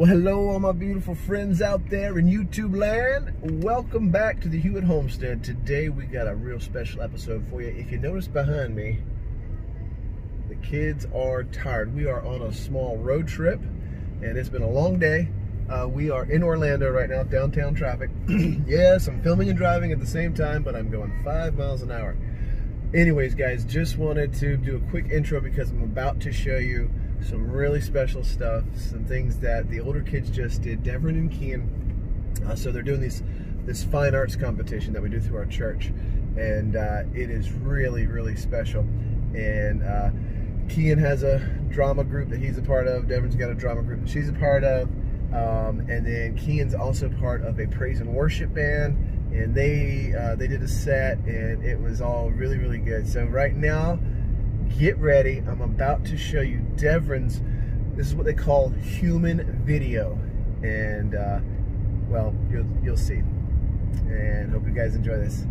Well, hello, all my beautiful friends out there in YouTube land. Welcome back to the Hewett Homestead. Today, we got a real special episode for you. If you notice behind me, the kids are tired. We are on a small road trip, and it's been a long day. Uh, we are in Orlando right now, downtown traffic. yes, I'm filming and driving at the same time, but I'm going five miles an hour. Anyways, guys, just wanted to do a quick intro because I'm about to show you some really special stuff, some things that the older kids just did, Devaryn and Kian. Uh, so they're doing these this fine arts competition that we do through our church, and uh, it is really, really special. And uh, Kian has a drama group that he's a part of. Devaryn's got a drama group that she's a part of. Um, and then Kian's also part of a praise and worship band and they uh, they did a set and it was all really really good so right now get ready. I'm about to show you Devaryn's this is what they call human video. And uh, well you'll, you'll see. And hope you guys enjoy this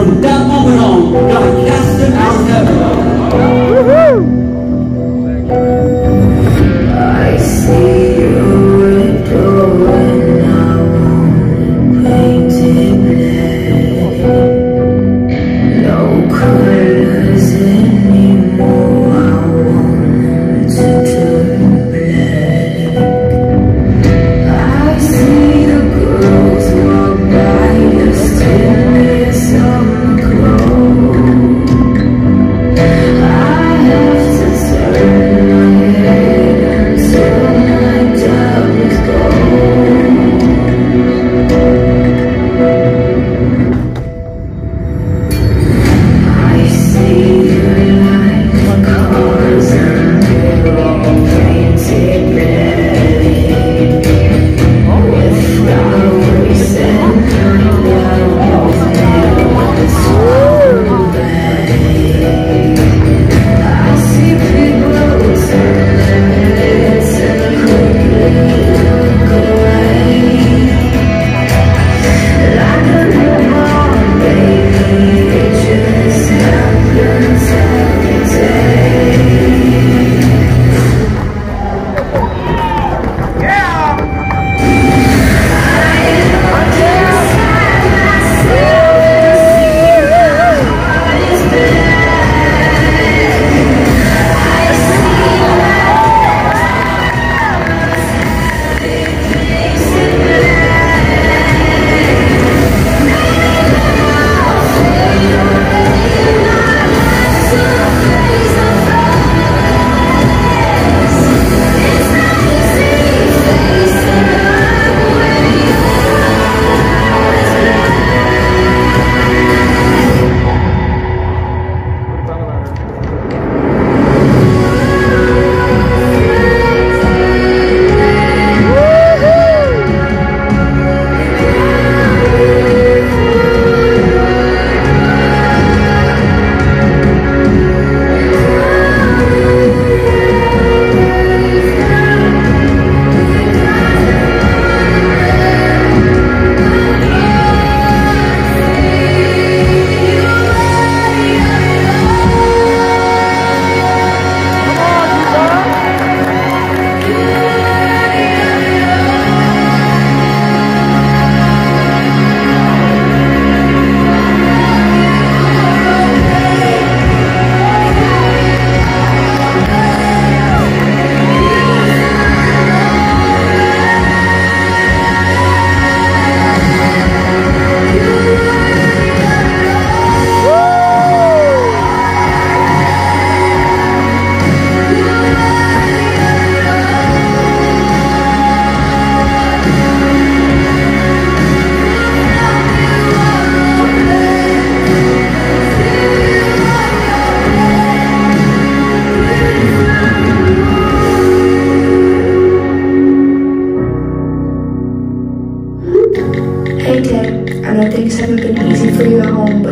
from that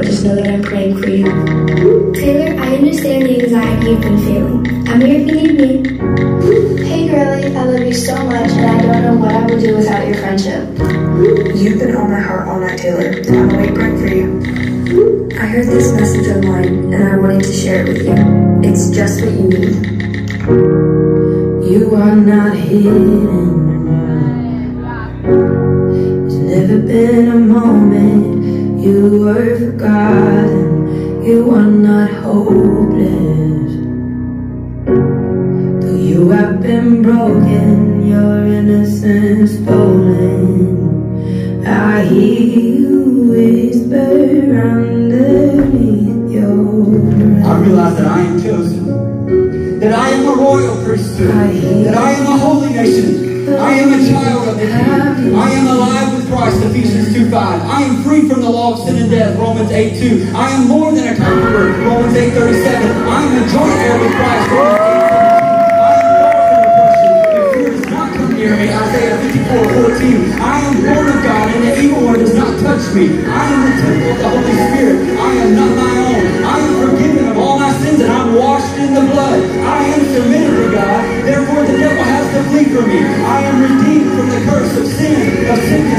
just know that I'm praying for you. Taylor, I understand the anxiety you've been feeling. I'm here if you need me. Hey, girlie, I love you so much, and I don't know what I will do without your friendship. You've been on my heart all night, Taylor, and I'm waiting praying for you. I heard this message online, and I wanted to share it with you. It's just what you need. You are not hidden. There's never been a moment you were forgotten. You are not hopeless. Though you have been broken, your innocence stolen. I hear you whisper underneath your I realize that I am chosen, that I am a royal priesthood, that I am a holy nation. I am a child Christ, Ephesians 2 5. I am free from the law of sin and death, Romans 8 2. I am more than a conqueror, Romans 8 37. I am a joint heir with Christ, Romans 8 I am far from oppression, and fear does not come near me, Isaiah 54 14. I am born of God, and the evil one does not touch me. I am the temple of the Holy Spirit. I am not my own. I am forgiven of all my sins, and I'm washed in the blood. I am submitted to God, therefore the devil has to flee from me. I am redeemed from the curse of sin, of sickness,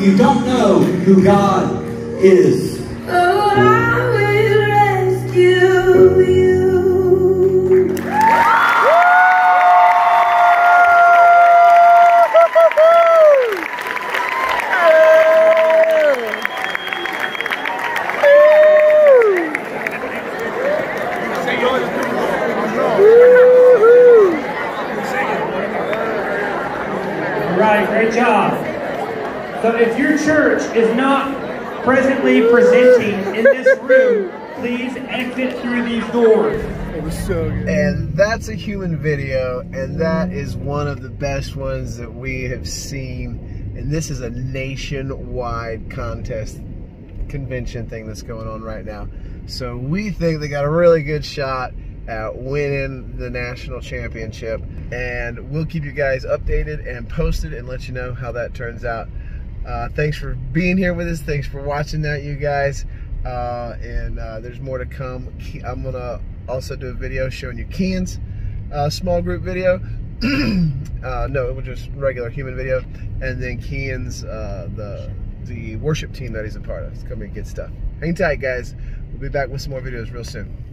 if you don't know who God is. Oh, I will rescue you. Right, great job. So if your church is not presently presenting in this room, please exit through these doors. So And that's a human video, and that is one of the best ones that we have seen. And this is a nationwide contest convention thing that's going on right now. So we think they got a really good shot at winning the national championship. And we'll keep you guys updated and posted and let you know how that turns out. Uh, thanks for being here with us. Thanks for watching that, you guys. Uh, and uh, there's more to come. I'm gonna also do a video showing you Kian's uh, small group video. uh, no, it was just regular human video, and then Kian's uh, the the worship team that he's a part of. It's gonna be good stuff. Hang tight, guys. We'll be back with some more videos real soon.